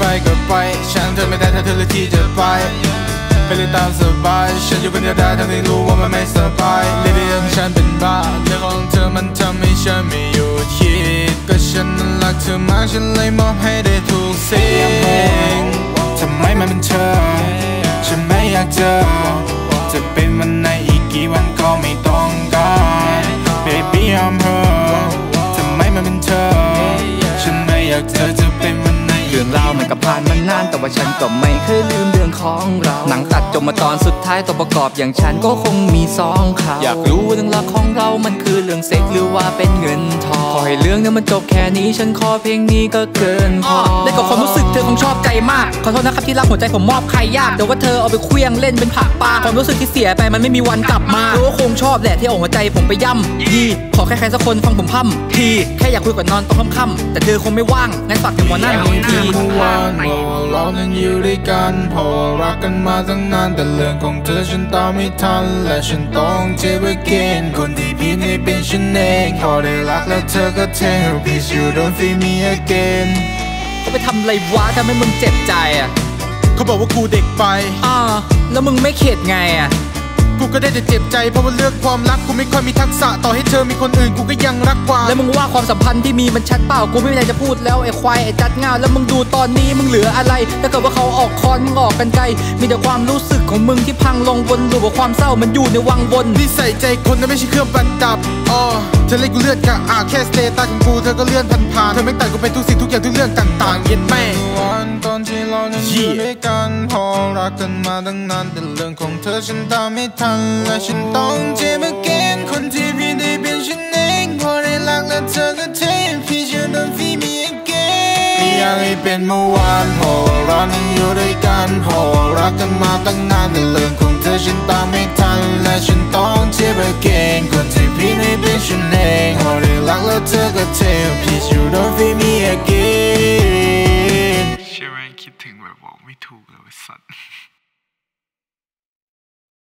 ไปก็ไปฉันเธอไม่ได้ถ้าเธอเลือกที่จะไปไปเลยตามสบาย ฉันอยู่คนเดียวได้ทั้งที่รู้ว่ามันไม่สบายเรื่องของฉันเป็นบ้าเรื่องของเธอมันทำให้ฉันไม่อยู่คิดก็ฉันนั้นรักเธอมากฉันเลยมอบให้ได้ทุกสิ่งทำไมมันเป็นเธอ เรื่องราวมันก็ผ่านมานาน แต่ว่าฉันก็ไม่เคยลืมเรื่องของเรา หนังตัดจบมาตอนสุดท้ายตัวประกอบอย่างฉันก็คงมีสองข่าวอยากรู้ว่าเรื่องราวของเรามันคือเรื่องเซ็กหรือว่าเป็นเงินทองขอให้เรื่องนี้มันจบแค่นี้ฉันขอเพลงนี้ก็เกินพอและก็ มาก ขอโทษนะครับที่รักหัวใจผมมอบใครยากแต่ว่าเธอเอาไปเคลี้ยงเล่นเป็นผักปลาความรู้สึกที่เสียไปมันไม่มีวันกลับมารู้ว่าคงชอบแหละที่เอาหัวใจผมไปย่ำยีขอแค่ใครสักคนฟังผมพั่มทีแค่อยากคุยก่อนนอนตอนค่ำๆแต่เธอคงไม่ว่างงั้นฝากถึงวันนั้นทีเมื่อวานพอเรานั้นอยู่ด้วยกันพอรักกันมาตั้งนานแต่เรื่องของเธอฉันตามไม่ทันและฉันต้องเจ็บ again คนที่ผิดให้เป็นฉันเองพอได้รักแล้วเธอก็เท Please you don't feel me again เขาไปทำอะไรวะทำให้มึงเจ็บใจอะเขาบอกว่ากูเด็กไปอ่าแล้วมึงไม่เข็ดไงอะ กูก็ได้แต่เจ็บใจเพราะว่าเลือกความรักกูไม่ค่อยมีทักษะต่อให้เธอมีคนอื่นกูก็ยังรักกว่าแล้วมึงว่าความสัมพันธ์ที่มีมันชัดเปล่ากูไม่มีอะไรจะพูดแล้วไอ้ควายไอ้จัดง่าวแล้วมึงดูตอนนี้มึงเหลืออะไรถ้าเกิดว่าเขาออกคอนมึงออกกันไกลมีแต่ความรู้สึกของมึงที่พังลงวนหรือว่าความเศร้ามันอยู่ในวังวนที่ใส่ใจคนนั้นไม่ใช่เครื่องประดับอ๋อเธอเล่นกูเลือดกะอาแค่สเตตัสของกูเธอก็เลื่อนผ่านผ่านเธอไม่ต่างกูเป็นทุกสิ่งทุกอย่างทุกเรื่องต่างๆเย็นแม่วันตอน ที่เรานั้นอยู่ด้วยกันพอรักกันมาตั้งนานแต่เรื่องของเธอฉันตามไม่ทันและฉันต้องเจ็บ again คนที่พี่ได้เป็นฉันเองพอได้รักแล้วเธอก็เทพี่จะโดนฟีมี again ไม่อยากให้เป็นเมื่อวานพอเรานั้นอยู่ด้วยกันพอรักกันมาตั้งนานแต่เรื่องของเธอฉันตามไม่ทันและฉันต้องเจ็บ again คนที่พี่ได้เป็นฉันเองพอได้รักแล้วเธอก็เท Please you don't feel me again เชื่อไหมคิด ถึงแบบบอกไม่ถูกเลยสัตว์